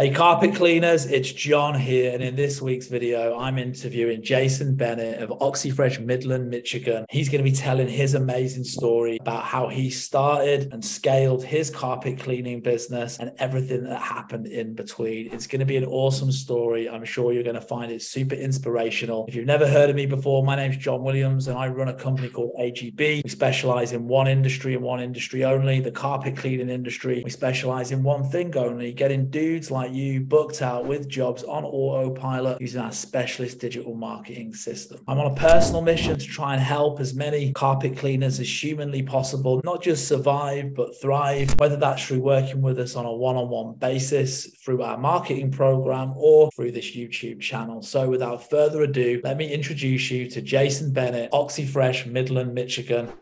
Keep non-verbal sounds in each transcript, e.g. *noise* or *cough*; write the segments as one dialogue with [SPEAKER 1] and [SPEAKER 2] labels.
[SPEAKER 1] Hey, carpet cleaners, it's John here. And in this week's video, I'm interviewing Jason Bennet of Oxi Fresh Midland, Michigan. He's going to be telling his amazing story about how he started and scaled his carpet cleaning business and everything that happened in between. It's going to be an awesome story. I'm sure you're going to find it super inspirational. If you've never heard of me before, my name's John Williams and I run a company called AGB. We specialize in one industry and one industry only, the carpet cleaning industry. We specialize in one thing only, getting dudes like you booked out with jobs on autopilot using our specialist digital marketing system. I'm on a personal mission to try and help as many carpet cleaners as humanly possible, not just survive, but thrive, whether that's through working with us on a one on one basis, through our marketing program, or through this YouTube channel. So without further ado, let me introduce you to Jason Bennet, Oxyfresh, Midland, Michigan.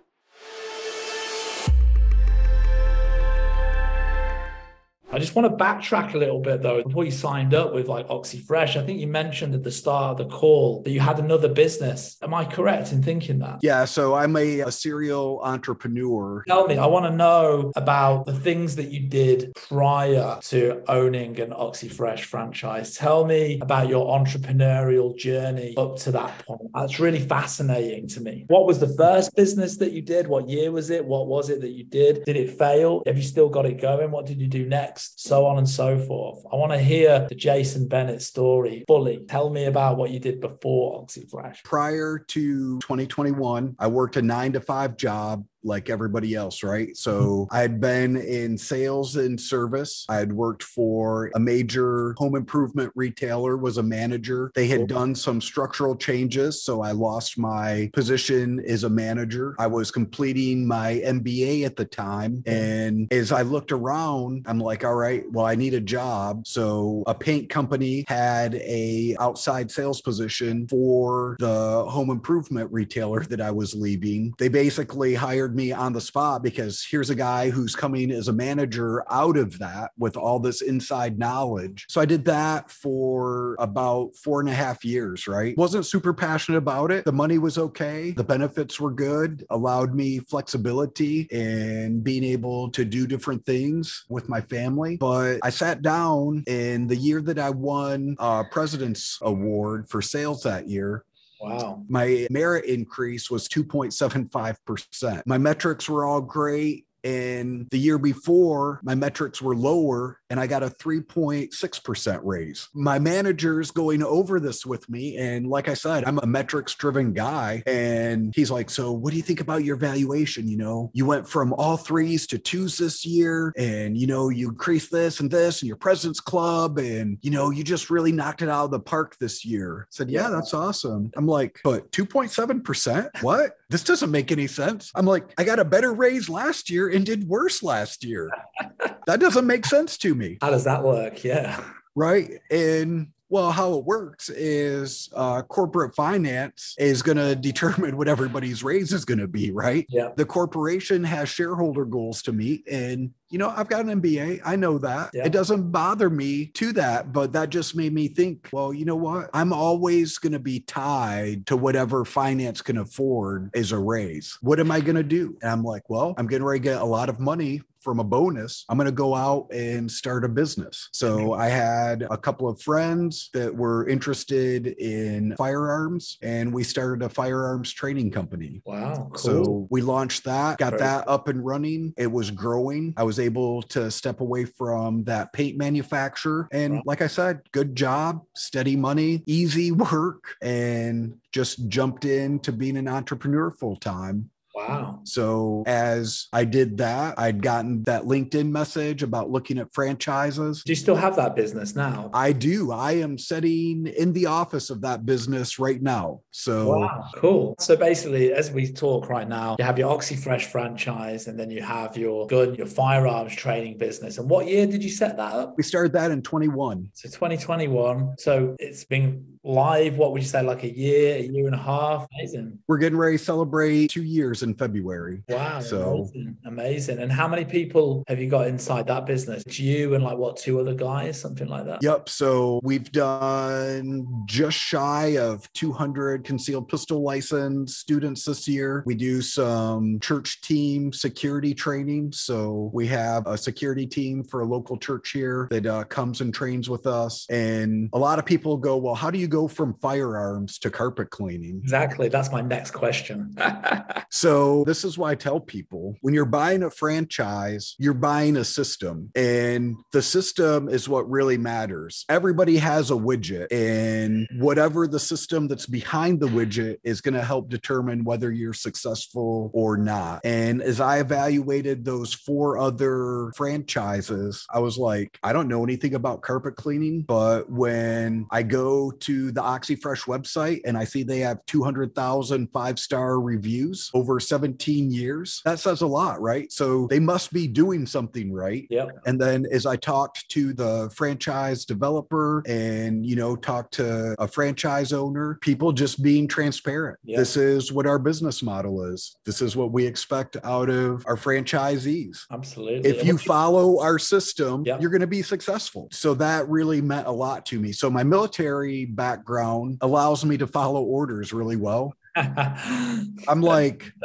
[SPEAKER 1] I just want to backtrack a little bit though. Before you signed up with like Oxi Fresh, I think you mentioned at the start of the call that you had another business. Am I correct in thinking that?
[SPEAKER 2] Yeah. So I'm a, a serial entrepreneur.
[SPEAKER 1] Tell me, I want to know about the things that you did prior to owning an Oxi Fresh franchise. Tell me about your entrepreneurial journey up to that point. That's really fascinating to me. What was the first business that you did? What year was it? What was it that you did? Did it fail? Have you still got it going? What did you do next? So on and so forth. I want to hear the Jason Bennet story fully. Tell me about what you did before Oxi Fresh.
[SPEAKER 2] Prior to 2021, I worked a nine to five job like everybody else, right? So mm-hmm. I had been in sales and service. I had worked for a major home improvement retailer, was a manager. They had done some structural changes. So I lost my position as a manager. I was completing my MBA at the time. And as I looked around, I'm like, all right, well, I need a job. So a paint company had a outside sales position for the home improvement retailer that I was leaving. They basically hired hired me on the spot because here's a guy who's coming as a manager out of that with all this inside knowledge. So I did that for about four and a half years, right? Wasn't super passionate about it. The money was okay. The benefits were good, allowed me flexibility and being able to do different things with my family. But I sat down in the year that I won a President's Award for sales that year,
[SPEAKER 1] Wow.
[SPEAKER 2] My merit increase was 2.75%. My metrics were all great. And the year before, my metrics were lower and I got a 3.6% raise. My manager's going over this with me. And like I said, I'm a metrics driven guy. And he's like, So, what do you think about your valuation? You know, you went from all threes to twos this year, and, you know, you increased this and this and your president's club. And, you know, you just really knocked it out of the park this year. I said, Yeah, that's awesome. I'm like, But 2.7%? What? This doesn't make any sense. I'm like, I got a better raise last year and did worse last year. *laughs* that doesn't make sense to me.
[SPEAKER 1] How does that work? Yeah.
[SPEAKER 2] Right. And well, how it works is uh, corporate finance is going *laughs* to determine what everybody's raise is going to be, right?
[SPEAKER 1] Yeah.
[SPEAKER 2] The corporation has shareholder goals to meet, and you know, I've got an MBA. I know that. Yeah. It doesn't bother me to that, but that just made me think, well, you know what? I'm always going to be tied to whatever finance can afford as a raise. What am I going to do? And I'm like, well, I'm getting ready to get a lot of money from a bonus, I'm going to go out and start a business. So I had a couple of friends that were interested in firearms, and we started a firearms training company.
[SPEAKER 1] Wow.
[SPEAKER 2] Cool. So we launched that, got that up and running. It was growing. I was able to step away from that paint manufacturer. And like I said, good job, steady money, easy *laughs* work, and just jumped into being an entrepreneur full time.
[SPEAKER 1] Wow.
[SPEAKER 2] So as I did that, I'd gotten that LinkedIn message about looking at franchises.
[SPEAKER 1] Do you still have that business now?
[SPEAKER 2] I do. I am sitting in the office of that business right now. So
[SPEAKER 1] wow, cool. So basically, as we talk right now, you have your Oxi Fresh franchise and then you have your gun, your firearms training business. And what year did you set that up?
[SPEAKER 2] We started that in 21.
[SPEAKER 1] So 2021. So it's been live, what would you say, like a year, a year and a half? Amazing.
[SPEAKER 2] We're getting ready to celebrate two years in February.
[SPEAKER 1] Wow.
[SPEAKER 2] So
[SPEAKER 1] amazing. amazing. And how many people have you got inside that business? It's you and like what, two other guys, something like that?
[SPEAKER 2] Yep. So we've done just shy of 200 concealed pistol license students this year. We do some church team security training. So we have a security team for a local church here that uh, comes and trains with us. And a lot of people go, well, how do you go from firearms to carpet cleaning?
[SPEAKER 1] Exactly. That's my next question. *laughs*
[SPEAKER 2] so this is why I tell people when you're buying a franchise, you're buying a system and the system is what really matters. Everybody has a widget and whatever the system that's behind the widget is going to help determine whether you're successful or not. And as I evaluated those four other franchises, I was like, I don't know anything about carpet cleaning, but when I go to the Oxi Fresh website and I see they have 200,000 five star reviews over 17 years, that says a lot, right? So they must be doing something right.
[SPEAKER 1] Yep.
[SPEAKER 2] And then as I talked to the franchise developer and, you know, talked to a franchise owner, people just being transparent.
[SPEAKER 1] Yeah.
[SPEAKER 2] This is what our business model is. This is what we expect out of our franchisees.
[SPEAKER 1] Absolutely.
[SPEAKER 2] If you follow our system,
[SPEAKER 1] Yeah.
[SPEAKER 2] you're going to be successful. So that really meant a lot to me. So my military background allows me to follow orders really well. *laughs* I'm like, *laughs*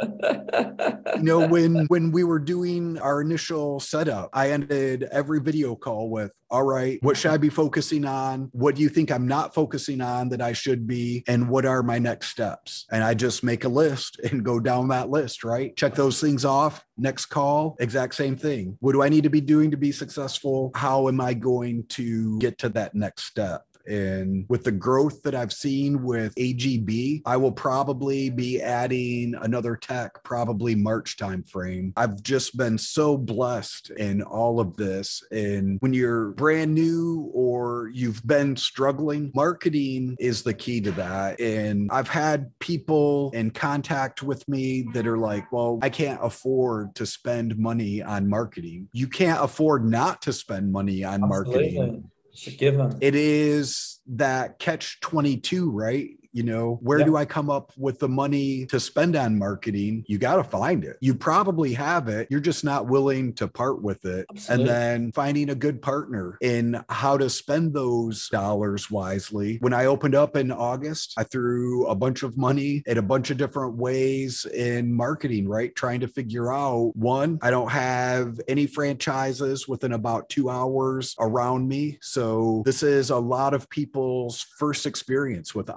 [SPEAKER 2] you know when when we were doing our initial setup i ended every video call with all right what should i be focusing on? What do you think i'm not focusing on that i should be? And what are my next steps? And i just make a list and go down that list right? Check those things off. Next call exact same thing. What do i need to be doing to be successful? How am i going to get to that next step and with the growth that I've seen with AGB, I will probably be adding another tech, probably March timeframe. I've just been so blessed in all of this. And when you're brand new or you've been struggling, marketing is the key to that. And I've had people in contact with me that are like, well, I can't afford to spend money on marketing. You can't afford not to spend money on marketing
[SPEAKER 1] Absolutely. It's a given.
[SPEAKER 2] it is that catch 22 right you know where
[SPEAKER 1] Yeah.
[SPEAKER 2] do i come up with the money to spend on marketing? You got to find it. You probably have it. You're just not willing to part with it.
[SPEAKER 1] Absolutely.
[SPEAKER 2] and then finding a good partner in how to spend those dollars wisely. When i opened up in august i threw a bunch of money in a bunch of different ways in marketing right? Trying to figure out one i don't have any franchises within about two hours around me. So this is a lot of people's first experience with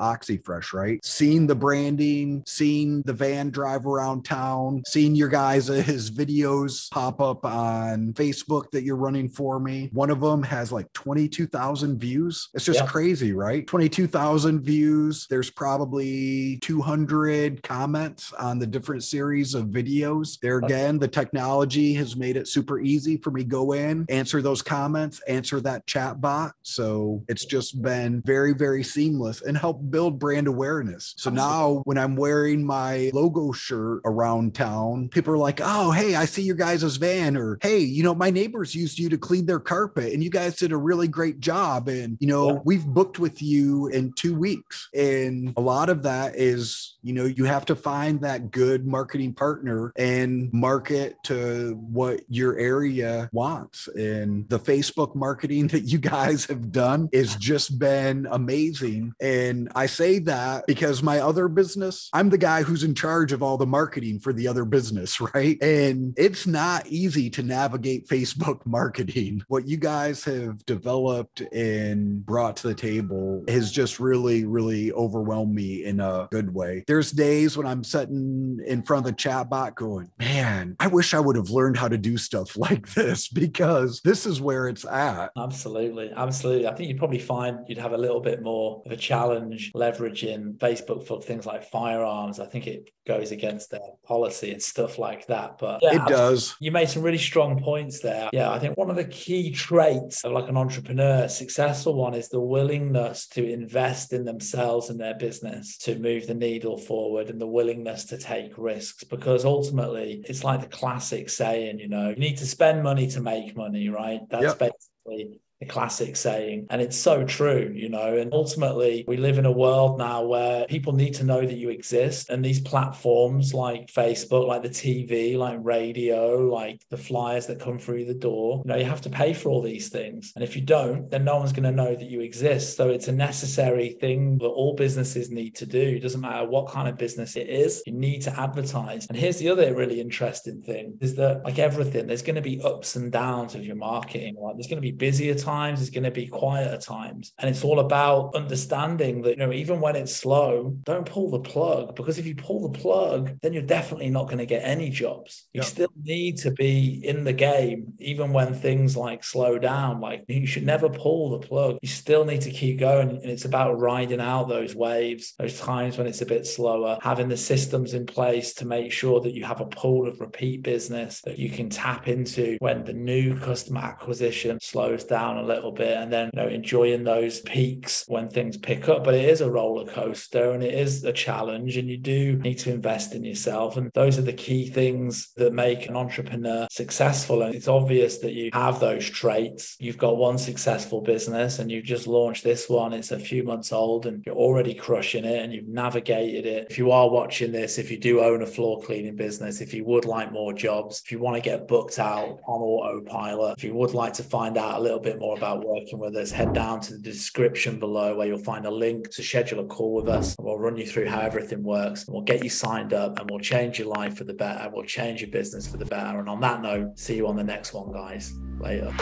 [SPEAKER 2] Oxi Fresh right? Seeing the branding seeing the van drive around town seeing your guys' *laughs* videos pop up on facebook that you're running for me. One of them has like 22000 views. It's just
[SPEAKER 1] Yeah.
[SPEAKER 2] crazy right? 22000 views. There's probably 200 comments on the different series of videos. There again the technology has made it super easy for me to go in answer those comments answer that chat bot. So it's just been very very seamless and help build brand awareness. So now when i'm wearing my logo shirt around town people are like oh hey i see your guys' van or hey you know my neighbors used you to clean their carpet and you guys did a really great job and you know
[SPEAKER 1] Yeah.
[SPEAKER 2] we've booked with you in two weeks. And a lot of that is you know you have to find that good marketing partner and market to what your area wants. And the facebook marketing *laughs* that you guys have done has just been amazing. And i say that because my other business i'm the guy who's in charge of all the marketing for the other business *laughs* right? And it's not easy to navigate facebook *laughs* marketing. What you guys have developed and brought to the table has just really really overwhelmed me in a good way. There's days when i'm sitting in front of the chat bot going man i wish i would have learned how to do stuff *laughs* like this because this is where it's at.
[SPEAKER 1] Absolutely, absolutely. I think you'd probably find you'd have a little bit more of a challenge leveraging Facebook for things like firearms. I think it goes against their policy and stuff like that. But yeah,
[SPEAKER 2] it does
[SPEAKER 1] You made some really strong points there. Yeah, I think one of the key traits of like an entrepreneur, a successful one, is the willingness to invest in themselves and their business to move the needle forward and the willingness to take risks. Because ultimately, it's like the classic saying, you know, you need to spend money to make money, right? That's
[SPEAKER 2] Yep.
[SPEAKER 1] basically the classic saying. And it's so true, you know. And ultimately, we live in a world now where people need to know that you exist. And these platforms like Facebook, like the TV, like radio, like the flyers that come through the door, you know, you have to pay for all these things. And if you don't, then no one's going to know that you exist. So it's a necessary thing that all businesses need to do. It doesn't matter what kind of business it is, you need to advertise. And here's the other really interesting thing is that, like everything, there's going to be ups and downs of your marketing. Like there's going to be busier times, there's going to be quieter times. And it's all about understanding that, you know, even when it's slow, don't pull the plug because if you pull the plug, then you're definitely not going to get any jobs. You yep. still need to be in the game, even when things like slow down. Like you should never pull the plug. You still need to keep going. And it's about riding out those waves, those times when it's a bit slower, having the systems in place to make sure that you have a pool of repeat business that you can tap into when the new customer acquisition slows down a little bit and then you know enjoying those peaks when things pick up. But it is a roller coaster and it is a challenge and you do need to invest in yourself. And those are the key things that make an entrepreneur successful. And it's obvious that you have those traits. You've got one successful business and you've just launched this one. It's a few months old and you're already crushing it and you've navigated it. If you are watching this if you do own a floor cleaning business if you would like more jobs if you want to get booked out on autopilot if you would like to find out a little bit more about working with us. Head down to the description below where you'll find a link to schedule a call with us. We'll run you through how everything works. We'll get you signed up and we'll change your life for the better. We'll change your business for the better. And on that note see you on the next one guys. Later